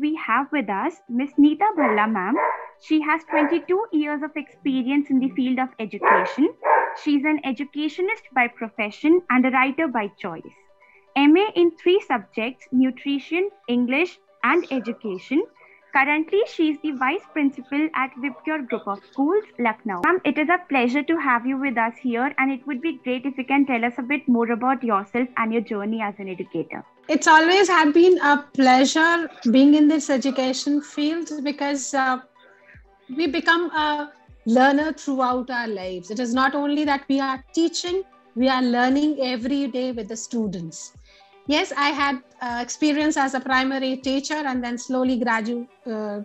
We have with us Miss Neeta Bhalla ma'am. She has 22 years of experience in the field of education. She's an educationist by profession and a writer by choice. MA in three subjects nutrition, English, and education. Currently, she is the vice principal at Vipcure Group of Schools, Lucknow. Ma'am, it is a pleasure to have you with us here, and it would be great if you can tell us a bit more about yourself and your journey as an educator. It's always had been a pleasure being in this education field because uh, we become a learner throughout our lives. It is not only that we are teaching, we are learning every day with the students yes i had uh, experience as a primary teacher and then slowly graduate uh,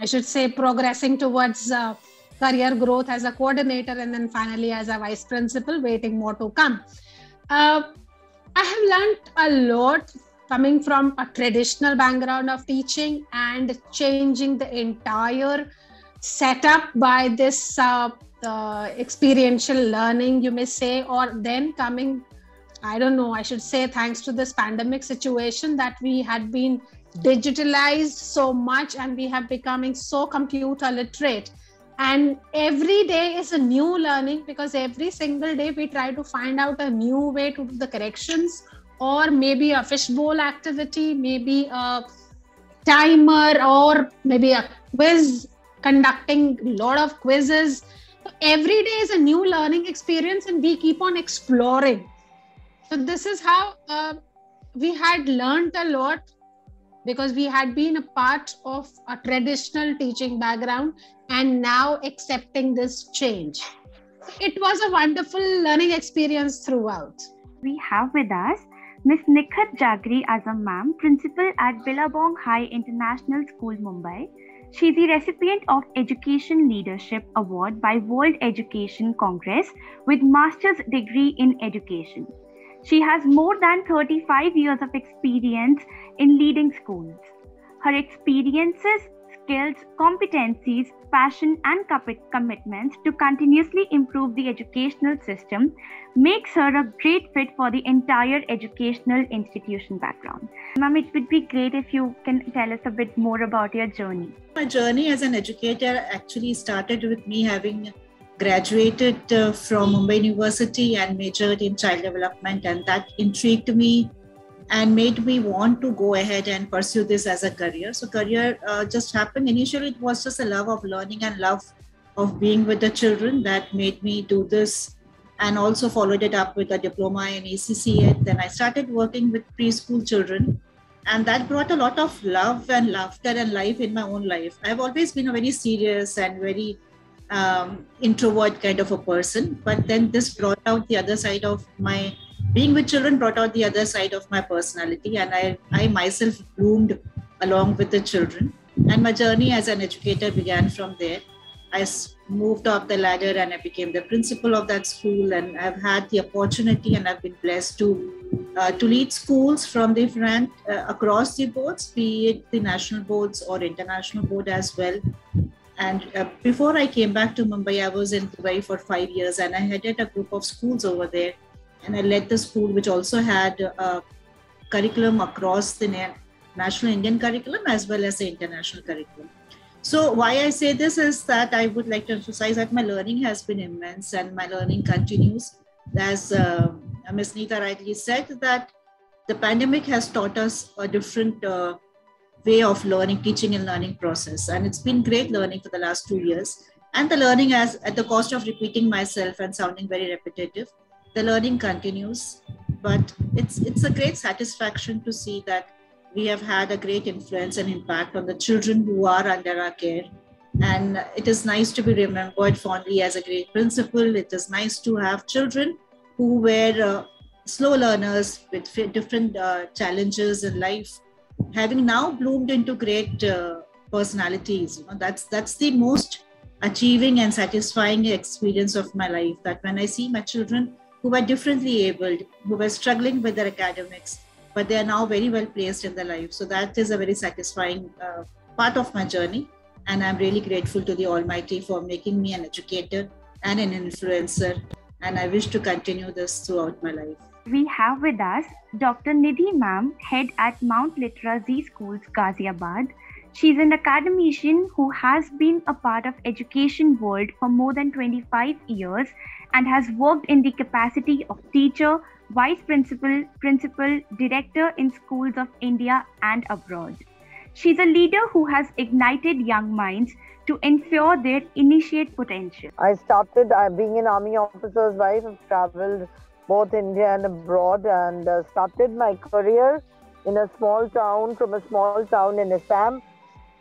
i should say progressing towards uh, career growth as a coordinator and then finally as a vice principal waiting more to come uh, i have learned a lot coming from a traditional background of teaching and changing the entire setup by this uh, uh, experiential learning you may say or then coming I don't know, I should say, thanks to this pandemic situation, that we had been digitalized so much and we have becoming so computer literate. And every day is a new learning because every single day we try to find out a new way to do the corrections or maybe a fishbowl activity, maybe a timer or maybe a quiz, conducting a lot of quizzes. Every day is a new learning experience and we keep on exploring so this is how uh, we had learned a lot because we had been a part of a traditional teaching background and now accepting this change. It was a wonderful learning experience throughout. We have with us Ms. Nikhat Jagri Azam ma'am, principal at Billabong High International School, Mumbai. She is the recipient of Education Leadership Award by World Education Congress with master's degree in education. She has more than 35 years of experience in leading schools. Her experiences, skills, competencies, passion, and commitments to continuously improve the educational system makes her a great fit for the entire educational institution background. Ma'am, it would be great if you can tell us a bit more about your journey. My journey as an educator actually started with me having graduated uh, from Mumbai University and majored in child development, and that intrigued me and made me want to go ahead and pursue this as a career. So, career uh, just happened. Initially, it was just a love of learning and love of being with the children that made me do this, and also followed it up with a diploma in ACCA. Then I started working with preschool children. And that brought a lot of love and laughter and life in my own life. I've always been a very serious and very um, introvert kind of a person but then this brought out the other side of my being with children brought out the other side of my personality and i i myself bloomed along with the children. And my journey as an educator began from there. I moved up the ladder and i became the principal of that school and i've had the opportunity and i've been blessed to uh, to lead schools from different uh, across the boards be it the national boards or international board as well. And uh, before I came back to Mumbai, I was in Dubai for five years and I headed a group of schools over there. And I led the school, which also had a curriculum across the national Indian curriculum as well as the international curriculum. So, why I say this is that I would like to emphasize that my learning has been immense and my learning continues. As uh, Ms. Neeta rightly said, that the pandemic has taught us a different uh, way of learning, teaching and learning process. And it's been great learning for the last two years. And the learning has, at the cost of repeating myself and sounding very repetitive, the learning continues. But it's it's a great satisfaction to see that we have had a great influence and impact on the children who are under our care. And it is nice to be remembered fondly as a great principal. It is nice to have children who were uh, slow learners with different uh, challenges in life having now bloomed into great uh, personalities you know that's that's the most achieving and satisfying experience of my life that when i see my children who were differently abled who were struggling with their academics but they are now very well placed in their life so that is a very satisfying uh, part of my journey and i'm really grateful to the almighty for making me an educator and an influencer and i wish to continue this throughout my life we have with us Dr. Nidhi Ma'am, head at Mount Litera Zee Schools, Ghaziabad. She's an academician who has been a part of education world for more than 25 years and has worked in the capacity of teacher, vice principal, principal, director in schools of India and abroad. She's a leader who has ignited young minds to ensure their initiate potential. I started uh, being an army officer's wife. I've traveled both India and abroad and uh, started my career in a small town from a small town in Assam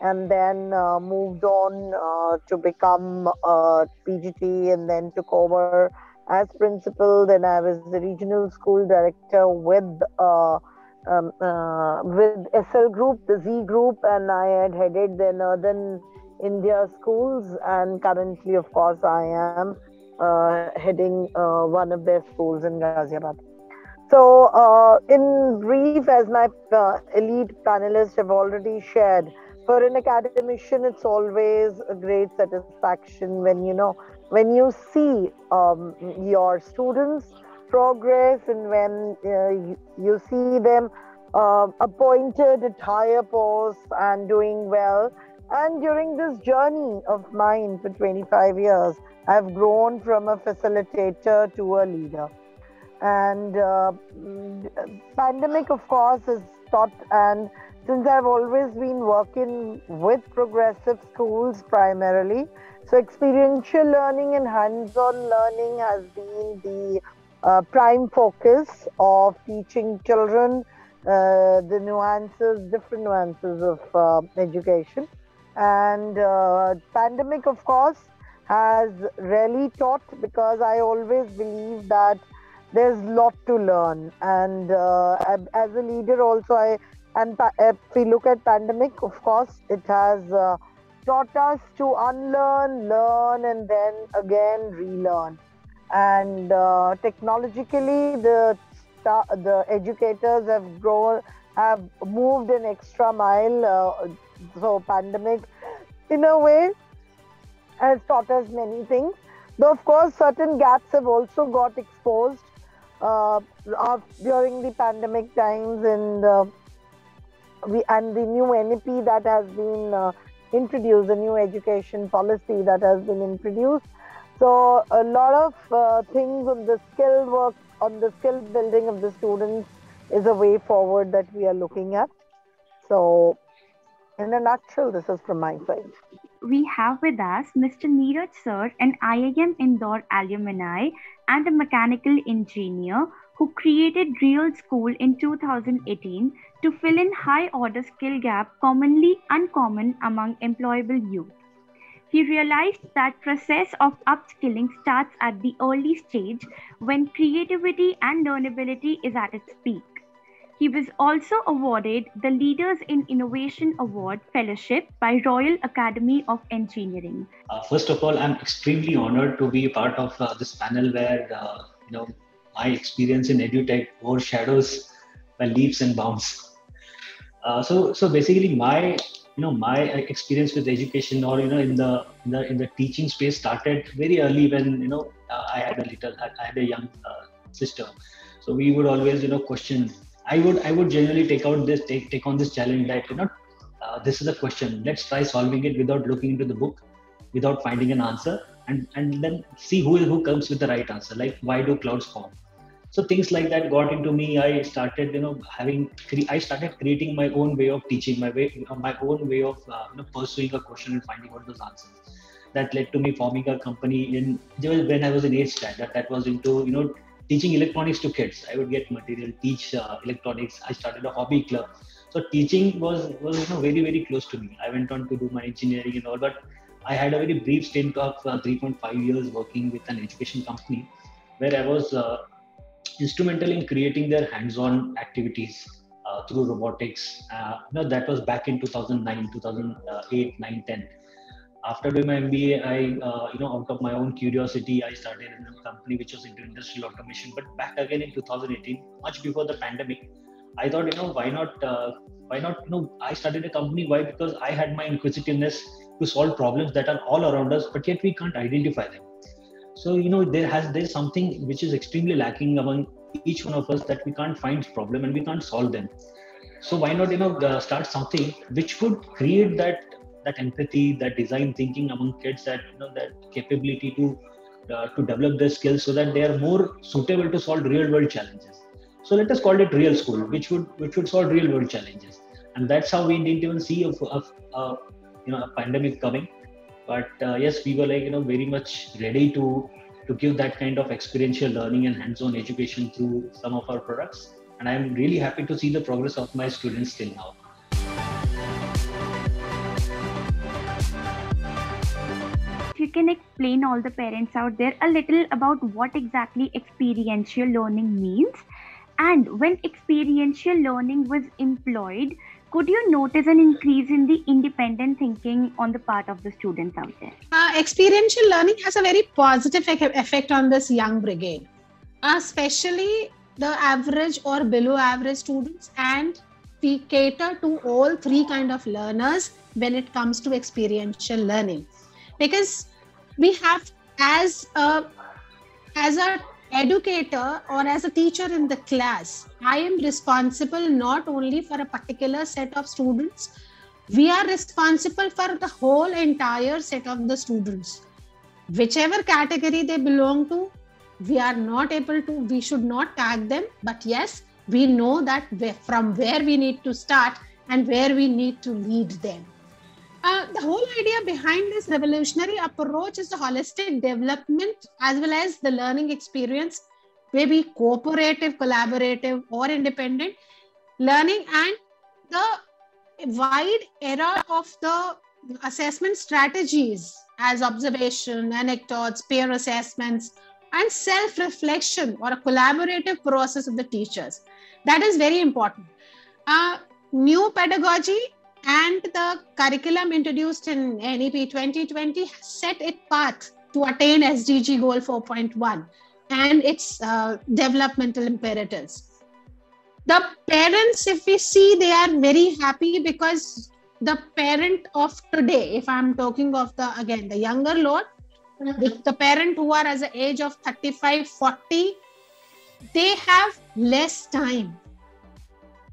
and then uh, moved on uh, to become a PGT and then took over as principal. Then I was the regional school director with uh, um, uh, with Essel Group, the Zee Group, and I had headed the Northern India schools. And currently, of course, I am uh, heading uh, one of their schools in Ghaziabad. So, in brief, as my elite panelists have already shared, for an academician it's always a great satisfaction when you know when you see um, your students progress and when uh, you, you, see them uh, appointed at higher posts and doing well. And during this journey of mine for 25 years i've grown from a facilitator to a leader. And uh, mm, pandemic of course has taught and since I've always been working with progressive schools primarily. So, experiential learning and hands on learning has been the uh, prime focus of teaching children uh, the nuances, different nuances of uh, education. And uh, pandemic, of course, has really taught because I always believe that there's lot to learn. And uh, as a leader, also, I and if we look at pandemic, of course, it has uh, taught us to unlearn, learn, and then again relearn. And uh, technologically, the the educators have grown, have moved an extra mile. Uh, so pandemic, in a way, has taught us many things. Though of course, certain gaps have also got exposed uh, during the pandemic times and uh, we and the new NEP that has been uh, introduced, the new education policy that has been introduced. So a lot of uh, things on the skill work, on the skill building of the students is a way forward that we are looking at. So in a nutshell, this is from my side. We have with us Mr. Neeraj Sir, an IIM Indore alumni and a mechanical engineer who created Real School in 2018 to fill in high order skill gap commonly uncommon among employable youth. He realized that process of upskilling starts at the early stage when creativity and learnability is at its peak. He was also awarded the Leaders in Innovation Award Fellowship by Royal Academy of Engineering. Uh, first of all, I'm extremely honored to be part of uh, this panel where uh, you know my experience in edutech overshadows my leaps and bounds. Uh, so so basically my you know my experience with education or you know in the in the, in the teaching space started very early when you know uh, i had a little i had a young uh, sister. So we would always you know question. I would i would generally take out this take take on this challenge that you know uh, this is a question. Let's try solving it without looking into the book without finding an answer and and then see who who comes with the right answer like why do clouds form so things like that got into me. I started you know having i started creating my own way of teaching my way my own way of uh, you know pursuing a question and finding out those answers. That led to me forming a company in when i was in 8th standard that was into you know teaching electronics to kids. I would get material teach uh, electronics. I started a hobby club. So teaching was was you know very very close to me. I went on to do my engineering and all but i had a very brief stint of uh, 3.5 years working with an education company where i was uh, instrumental in creating their hands-on activities uh, through robotics. Uh, that was back in 2009, 2008, 9, 10. After doing my MBA, I, uh, you know, out of my own curiosity, I started a company which was into industrial automation. But back again in 2018, much before the pandemic, I thought, you know, why not, uh, why not, you know, I started a company. Why? Because I had my inquisitiveness to solve problems that are all around us, but yet we can't identify them so you know there has there's something which is extremely lacking among each one of us that we can't find problem and we can't solve them? So why not you know uh, start something which could create that that empathy that design thinking among kids that you know that capability to uh, to develop their skills so that they are more suitable to solve real world challenges. So let us call it real school which would which would solve real world challenges. And that's how we didn't even see of, of uh, you know a pandemic coming but uh, yes we were like you know very much ready to to give that kind of experiential learning and hands-on education through some of our products. And i'm really happy to see the progress of my students till now. You can explain all the parents out there a little about what exactly experiential learning means and when experiential learning was employed could you notice an increase in the independent thinking on the part of the students out there? Uh, experiential learning has a very positive effect on this young brigade. Uh, especially the average or below average students and we cater to all three kind of learners when it comes to experiential learning. Because we have as a as a educator or as a teacher in the class i am responsible not only for a particular set of students we are responsible for the whole entire set of the students. Whichever category they belong to we are not able to we should not tag them. But yes we know that from where we need to start and where we need to lead them uh, the whole idea behind this revolutionary approach is the holistic development as well as the learning experience, maybe cooperative, collaborative, or independent learning, and the wide era of the assessment strategies as observation, anecdotes, peer assessments, and self reflection or a collaborative process of the teachers. That is very important. Uh, new pedagogy and the curriculum introduced in NEP 2020 set its path to attain SDG goal 4.1 and its uh, developmental imperatives. The parents, if we see, they are very happy because the parent of today, if I'm talking of the again the younger lot, the, the parent who are as the age of 35, 40, they have less time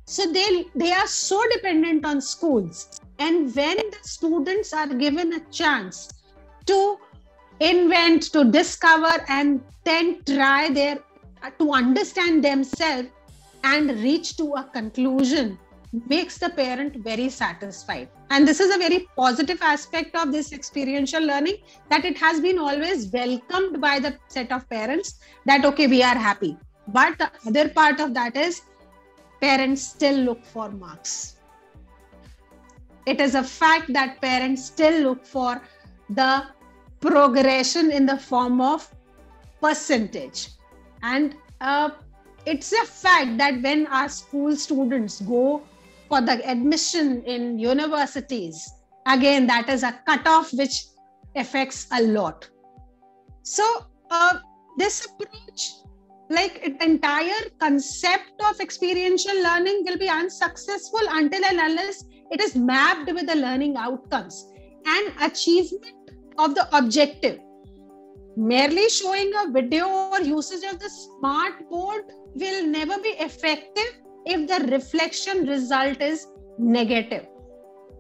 so they they are so dependent on schools. And when the students are given a chance to invent to discover and then try their to understand themselves and reach to a conclusion makes the parent very satisfied. And this is a very positive aspect of this experiential learning that it has been always welcomed by the set of parents that okay we are happy. But the other part of that is parents still look for marks. It is a fact that parents still look for the progression in the form of percentage. And uh, it's a fact that when our school students go for the admission in universities, again, that is a cutoff which affects a lot. So, uh, this approach like entire concept of experiential learning will be unsuccessful until and unless it is mapped with the learning outcomes and achievement of the objective. Merely showing a video or usage of the smart board will never be effective if the reflection result is negative.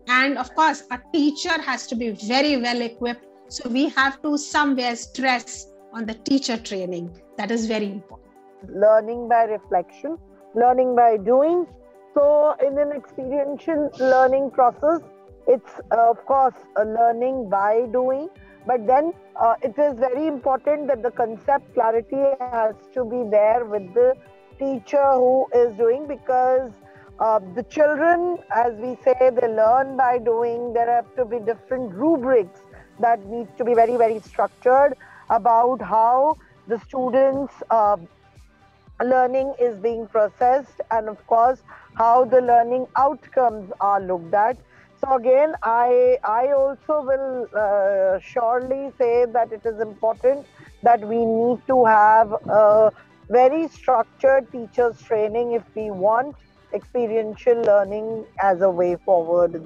And of course a teacher has to be very well equipped. So we have to somewhere stress on the teacher training that is very important. Learning by reflection, learning by doing. So, in an experiential learning process, it's uh, of course a learning by doing, but then uh, it is very important that the concept clarity has to be there with the teacher who is doing because uh, the children, as we say, they learn by doing. There have to be different rubrics that need to be very, very structured about how the students' uh, learning is being processed, and of course, how the learning outcomes are looked at. So again, I I also will uh, surely say that it is important that we need to have a very structured teachers training if we want experiential learning as a way forward.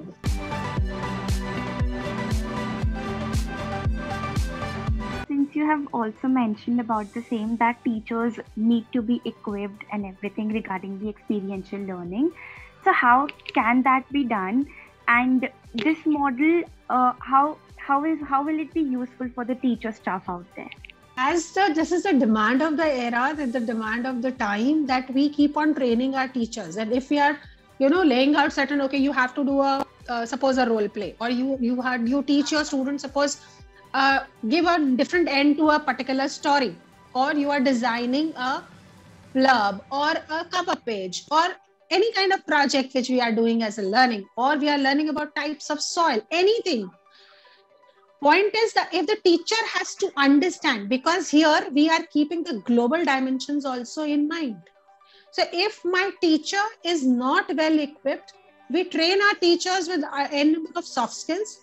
You have also mentioned about the same that teachers need to be equipped and everything regarding the experiential learning. So how can that be done? And this model, uh, how how is how will it be useful for the teacher staff out there? As the this is the demand of the era, the demand of the time that we keep on training our teachers. And if we are, you know, laying out certain okay, you have to do a uh, suppose a role play, or you you had you teach your students suppose uh, give a different end to a particular story, or you are designing a blurb or a cover page or any kind of project which we are doing as a learning. Or we are learning about types of soil anything. Point is that if the teacher has to understand because here we are keeping the global dimensions also in mind. So if my teacher is not well equipped we train our teachers with n number of soft skills.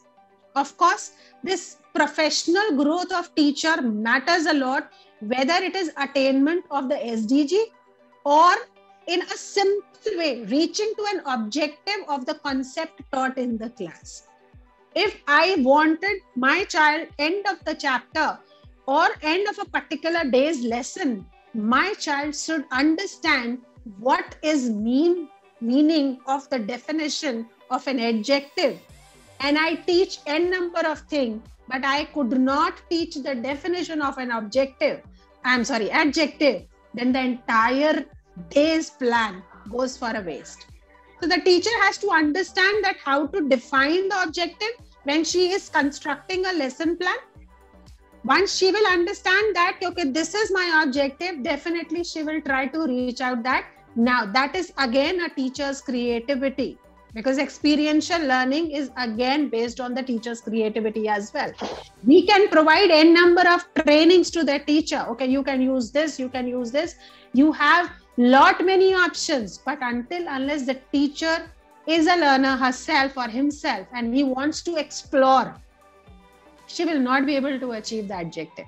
Of course this professional growth of teacher matters a lot whether it is attainment of the sdg or in a simple way reaching to an objective of the concept taught in the class if I wanted my child end of the chapter or end of a particular day's lesson, my child should understand what is mean meaning of the definition of an adjective. And I teach n number of things, but I could not teach the definition of an objective. I'm sorry, adjective. Then the entire day's plan goes for a waste. So the teacher has to understand that how to define the objective when she is constructing a lesson plan. Once she will understand that, okay, this is my objective, definitely she will try to reach out that. Now, that is again a teacher's creativity because experiential learning is again based on the teacher's creativity as well. We can provide n number of trainings to the teacher. Okay you can use this you can use this. You have lot many options. But until unless the teacher is a learner herself or himself and he wants to explore she will not be able to achieve the objective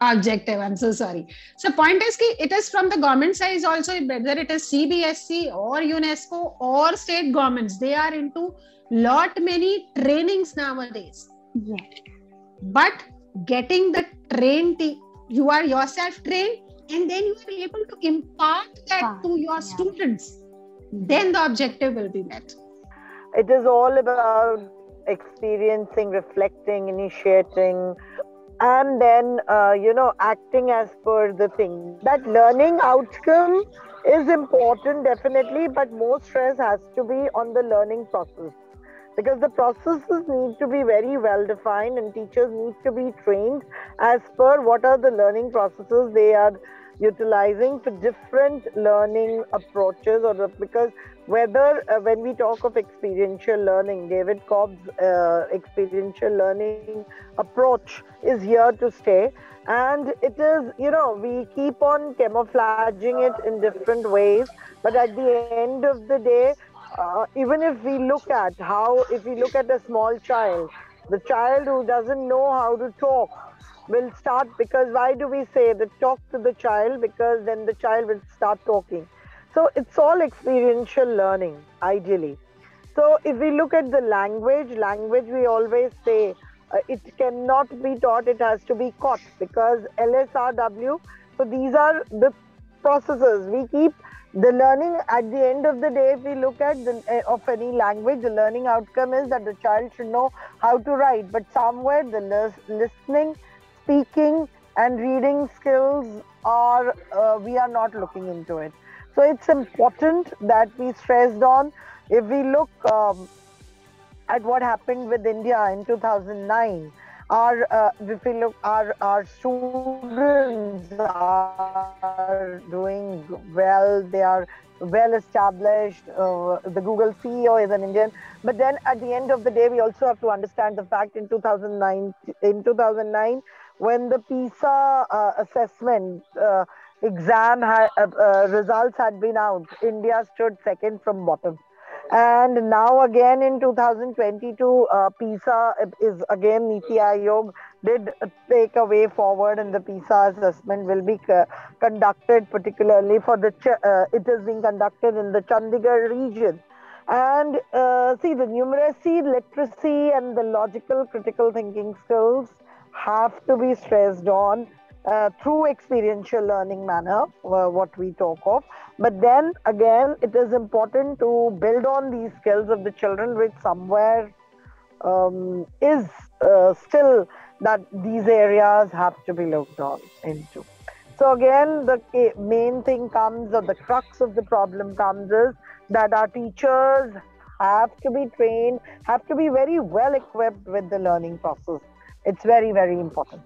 objective i'm so sorry. So point is ki it is from the government side also whether it is cbsc or unesco or state governments they are into lot many trainings nowadays. Yes. but getting the trained you are yourself trained and then you are able to impart that Ah, to your yeah. students. Then the objective will be met. It is all about experiencing, reflecting, initiating, and then, uh, you know, acting as per the thing. That learning outcome is important, definitely, but more stress has to be on the learning process because the processes need to be very well defined and teachers need to be trained as per what are the learning processes they are utilizing for different learning approaches or because whether uh, when we talk of experiential learning david kolb's uh, experiential learning approach is here to stay. And it is you know we keep on camouflaging it in different ways. But at the end of the day uh, even if we look at how if we look at a small child the child who doesn't know how to talk will start because why do we say that talk to the child? Because then the child will start talking. So it's all experiential learning ideally. So if we look at the language language we always say uh, it cannot be taught it has to be caught because lsrw so these are the processes. We keep the learning at the end of the day if we look at the uh, of any language the learning outcome is that the child should know how to write. But somewhere the lis- listening speaking and reading skills are uh, we are not looking into it. So it's important that we stressed on if we look um, at what happened with india in 2009 our uh, if we look our our students are doing well. They are well established. Uh, the google ceo is an indian. But then at the end of the day we also have to understand the fact in 2009 in 2009 when the pisa uh, assessment uh, exam ha- uh, uh, results had been out india stood second from bottom. And now again in 2022 uh, pisa is again niti aayog did take a way forward and the pisa assessment will be c- conducted particularly for the Ch- uh, it is being conducted in the chandigarh region. And see the numeracy literacy and the logical critical thinking skills have to be stressed on uh, through experiential learning manner, uh, what we talk of. But then again, it is important to build on these skills of the children, which somewhere um, is uh, still that these areas have to be looked on into. So again, the main thing comes, or the crux of the problem comes, is that our teachers have to be trained, have to be very well equipped with the learning process. It's very, very important.